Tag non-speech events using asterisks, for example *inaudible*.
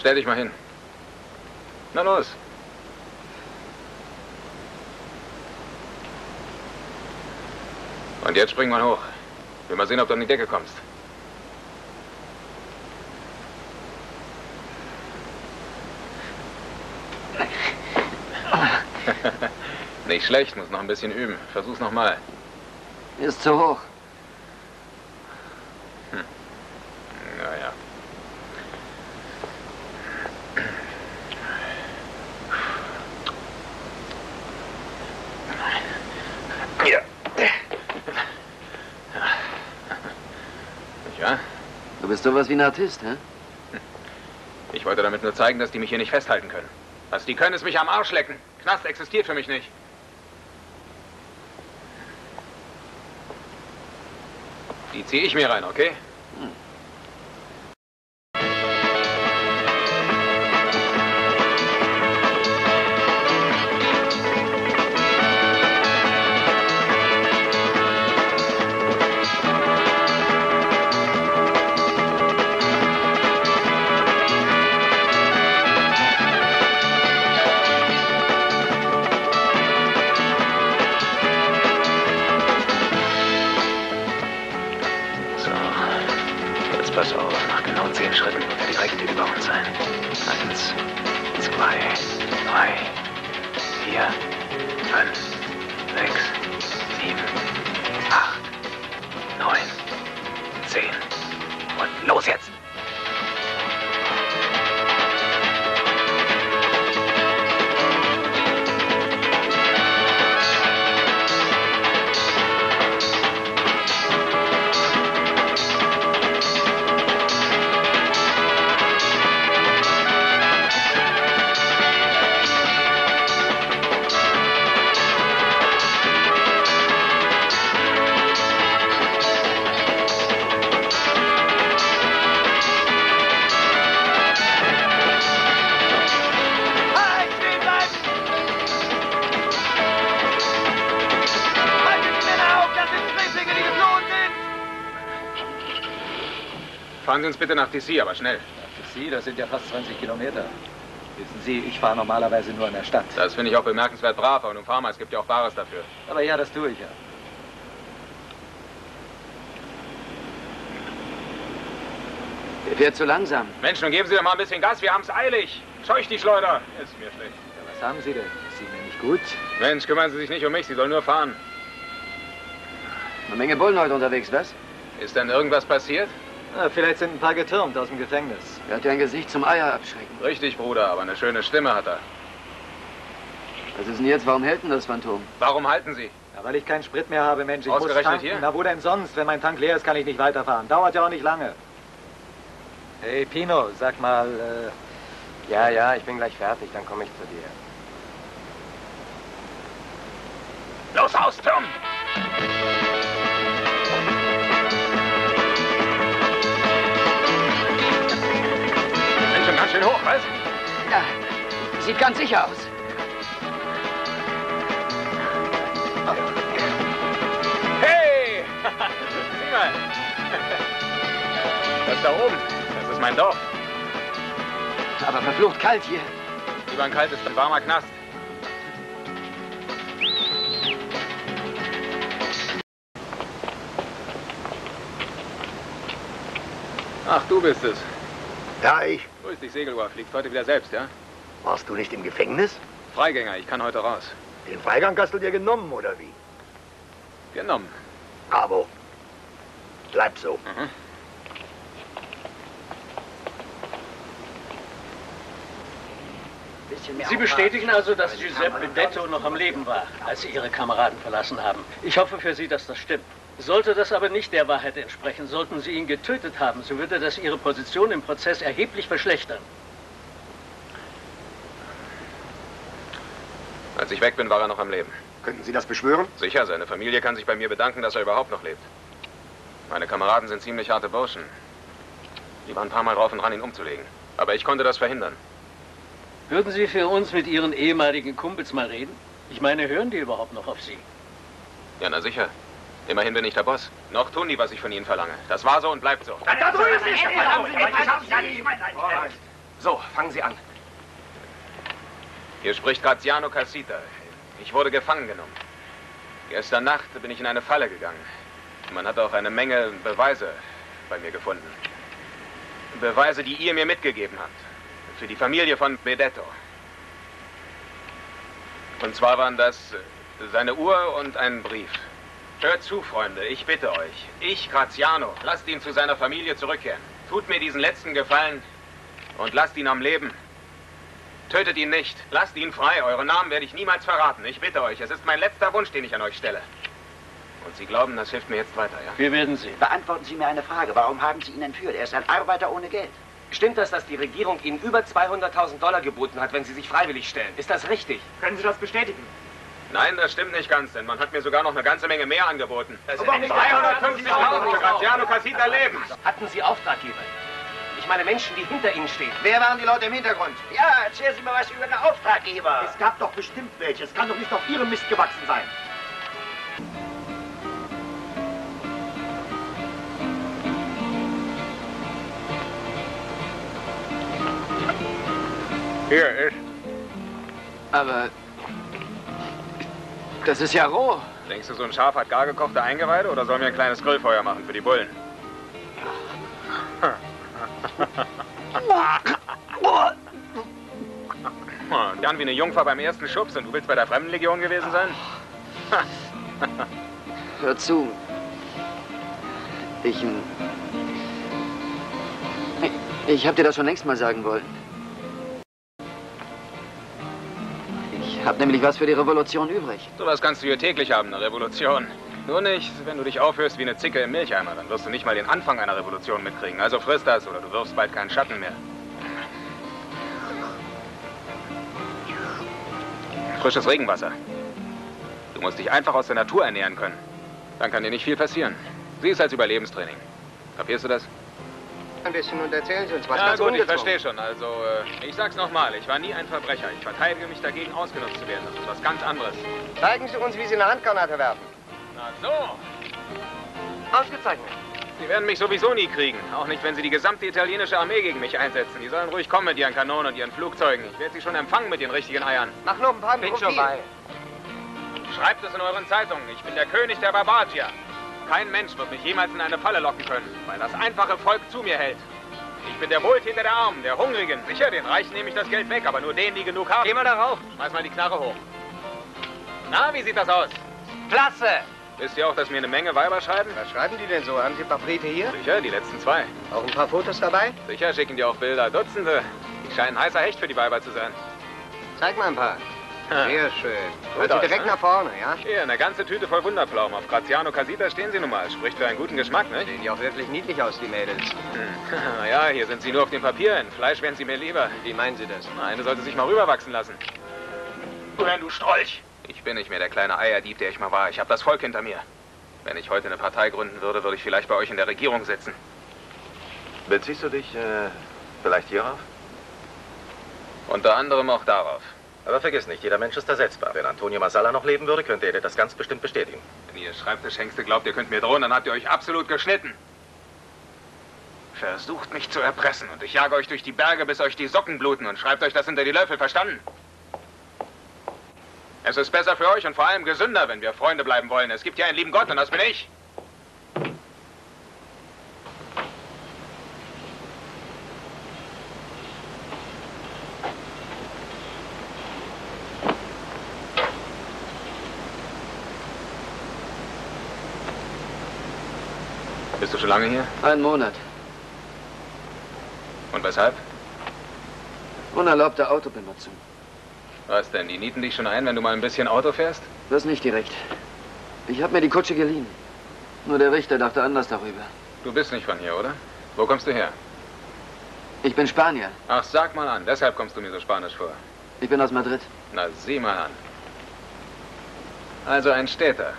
Stell dich mal hin. Na los. Und jetzt spring mal hoch. Will mal sehen, ob du an die Decke kommst. *laughs* Nicht schlecht, muss noch ein bisschen üben. Versuch's nochmal. Ist zu hoch. Hm. Naja. Ja. Nicht wahr? Du bist sowas wie ein Artist, hä? *laughs* Ich wollte damit nur zeigen, dass die mich hier nicht festhalten können. Was die können, ist mich am Arsch lecken. Knast existiert für mich nicht. Die ziehe ich mir rein, okay? So, pass auf. Nach genau zehn Schritten wird er direkt über uns sein. Eins, zwei, drei, vier, fünf, sechs, sieben, acht, neun, zehn. Und los jetzt! Fahren Sie uns bitte nach DC, aber schnell. Für Sie, das sind ja fast 20 Kilometer. Wissen Sie, ich fahre normalerweise nur in der Stadt. Das finde ich auch bemerkenswert brav, aber nun fahr mal, es gibt ja auch Bares dafür. Aber ja, das tue ich ja. Der fährt zu langsam. Mensch, nun geben Sie doch mal ein bisschen Gas, wir haben's eilig. Scheuch die Schleuder. Ist mir schlecht. Ja, was haben Sie denn? Ist Ihnen nicht gut? Mensch, kümmern Sie sich nicht um mich, Sie sollen nur fahren. Eine Menge Bullen heute unterwegs, was? Ist denn irgendwas passiert? Ah, vielleicht sind ein paar getürmt aus dem Gefängnis. Er hat ja ein Gesicht zum Eier abschrecken. Richtig, Bruder, aber eine schöne Stimme hat er. Was ist denn jetzt? Warum hält denn das Phantom? Warum halten Sie? Ja, weil ich keinen Sprit mehr habe, Mensch. Ich Ausgerechnet muss tanken. hier? Na, wo denn sonst? Wenn mein Tank leer ist, kann ich nicht weiterfahren. Dauert ja auch nicht lange. Hey, Pino, sag mal, äh, Ja, ja, ich bin gleich fertig, dann komme ich zu dir. Los, aus, Tom! Schön hoch, was? Ja, sieht ganz sicher aus. Hey! *laughs* Sieh mal! Das da oben, das ist mein Dorf. Aber verflucht kalt hier. Lieber ein kaltes, ein warmer Knast. Ach, du bist es. Ja, ich. Grüß dich, Segelohr. Fliegst heute wieder selbst, ja? Warst du nicht im Gefängnis? Freigänger, ich kann heute raus. Den Freigang hast du dir genommen, oder wie? Genommen. Bravo. Bleib so. Mhm. Sie bestätigen also, dass Giuseppe Benedetto noch am Leben war, als Sie Ihre Kameraden verlassen haben. Ich hoffe für Sie, dass das stimmt. Sollte das aber nicht der Wahrheit entsprechen, sollten Sie ihn getötet haben, so würde das Ihre Position im Prozess erheblich verschlechtern. Als ich weg bin, war er noch am Leben. Könnten Sie das beschwören? Sicher, seine Familie kann sich bei mir bedanken, dass er überhaupt noch lebt. Meine Kameraden sind ziemlich harte Burschen. Die waren ein paar Mal drauf und dran, ihn umzulegen. Aber ich konnte das verhindern. Würden Sie für uns mit Ihren ehemaligen Kumpels mal reden? Ich meine, hören die überhaupt noch auf Sie? Ja, na sicher. Immerhin bin ich der Boss. Noch tun die, was ich von ihnen verlange. Das war so und bleibt so. So, fangen Sie an. Hier spricht Graziano Casita. Ich wurde gefangen genommen. Gestern Nacht bin ich in eine Falle gegangen. Man hat auch eine Menge Beweise bei mir gefunden. Beweise, die ihr mir mitgegeben habt. Für die Familie von Benedetto. Und zwar waren das seine Uhr und ein Brief. Hört zu, Freunde, ich bitte euch. Ich, Graziano, lasst ihn zu seiner Familie zurückkehren. Tut mir diesen letzten Gefallen und lasst ihn am Leben. Tötet ihn nicht. Lasst ihn frei. Euren Namen werde ich niemals verraten. Ich bitte euch. Es ist mein letzter Wunsch, den ich an euch stelle. Und Sie glauben, das hilft mir jetzt weiter, ja? Wir werden sehen. Beantworten Sie mir eine Frage. Warum haben Sie ihn entführt? Er ist ein Arbeiter ohne Geld. Stimmt das, dass die Regierung Ihnen über 200.000 Dollar geboten hat, wenn Sie sich freiwillig stellen? Ist das richtig? Können Sie das bestätigen? Nein, das stimmt nicht ganz, denn man hat mir sogar noch eine ganze Menge mehr angeboten. Das Aber sind nicht 350.000 für Graziano Casita Leben. Hatten Sie Auftraggeber? Ich meine Menschen, die hinter Ihnen stehen. Wer waren die Leute im Hintergrund? Ja, erzählen Sie mir was über den Auftraggeber. Es gab doch bestimmt welche. Es kann doch nicht auf Ihrem Mist gewachsen sein. Hier ist. Aber das ist ja roh. Denkst du, so ein Schaf hat gar gekochte Eingeweide oder sollen wir ein kleines Grillfeuer machen für die Bullen? *laughs* Dann wie eine Jungfer beim ersten Schubs und du willst bei der Fremdenlegion gewesen sein? *laughs* Hör zu. Ich. ähm, Ich, ich hab dir das schon längst mal sagen wollen. Hab nämlich was für die Revolution übrig. Sowas kannst du hier täglich haben, eine Revolution. Nur nicht, wenn du dich aufhörst wie eine Zicke im Milcheimer. Dann wirst du nicht mal den Anfang einer Revolution mitkriegen. Also friss das oder du wirfst bald keinen Schatten mehr. Frisches Regenwasser. Du musst dich einfach aus der Natur ernähren können. Dann kann dir nicht viel passieren. Sieh es als Überlebenstraining. Kapierst du das? Ein bisschen und erzählen Sie uns was. ja, ganz gut, ich ungezwungen. verstehe schon. Also, äh, ich sag's nochmal. Ich war nie ein Verbrecher. Ich verteidige mich dagegen, ausgenutzt zu werden. Das ist was ganz anderes. Zeigen Sie uns, wie Sie eine Handgranate werfen. Na so. Ausgezeichnet. Sie werden mich sowieso nie kriegen. Auch nicht, wenn Sie die gesamte italienische Armee gegen mich einsetzen. Die sollen ruhig kommen mit ihren Kanonen und ihren Flugzeugen. Ich werde sie schon empfangen mit den richtigen Eiern. Mach nur ein paar Bin schon bei. Schreibt es in euren Zeitungen. Ich bin der König der Barbagia. Kein Mensch wird mich jemals in eine Falle locken können, weil das einfache Volk zu mir hält. Ich bin der Wohltäter der Armen, der Hungrigen. Sicher, den Reichen nehme ich das Geld weg, aber nur denen, die genug haben. Geh mal darauf. Schmeiß mal die Knarre hoch. Na, wie sieht das aus? Klasse. Wisst ihr auch, dass mir eine Menge Weiber schreiben? Was schreiben die denn so? Haben Sie ein paar Briefe hier? Sicher, die letzten zwei. Auch ein paar Fotos dabei? Sicher schicken die auch Bilder. Dutzende. Die scheinen heißer Hecht für die Weiber zu sein. Zeig mal ein paar. Sehr schön. Also direkt ne? nach vorne, ja? Hier, eine ganze Tüte voll Wunderpflaumen. Auf Graziano Casita stehen sie nun mal. Spricht für einen guten Geschmack, ne? Sehen die auch wirklich niedlich aus, die Mädels. Hm. *laughs* Naja, hier sind sie nur auf dem Papier. In Fleisch wären sie mir lieber. Wie meinen Sie das? Eine sollte sich mal rüberwachsen lassen. Woher, du Strolch? Ich bin nicht mehr der kleine Eierdieb, der ich mal war. Ich habe das Volk hinter mir. Wenn ich heute eine Partei gründen würde, würde ich vielleicht bei euch in der Regierung sitzen. Beziehst du dich äh, vielleicht hierauf? Unter anderem auch darauf. Aber vergiss nicht, jeder Mensch ist ersetzbar. Wenn Antonio Masala noch leben würde, könnte er dir das ganz bestimmt bestätigen. Wenn ihr Schreibtischhengste glaubt, ihr könnt mir drohen, dann habt ihr euch absolut geschnitten. Versucht mich zu erpressen und ich jage euch durch die Berge, bis euch die Socken bluten und schreibt euch das hinter die Löffel, verstanden? Es ist besser für euch und vor allem gesünder, wenn wir Freunde bleiben wollen. Es gibt ja einen lieben Gott und das bin ich. Bist du schon lange hier? Ein Monat. Und weshalb? Unerlaubte Autobenutzung. Was denn? Die nieten dich schon ein, wenn du mal ein bisschen Auto fährst? Das nicht direkt. Ich habe mir die Kutsche geliehen. Nur der Richter dachte anders darüber. Du bist nicht von hier, oder? Wo kommst du her? Ich bin Spanier. Ach, sag mal an. Deshalb kommst du mir so spanisch vor. Ich bin aus Madrid. Na, sieh mal an. Also ein Städter.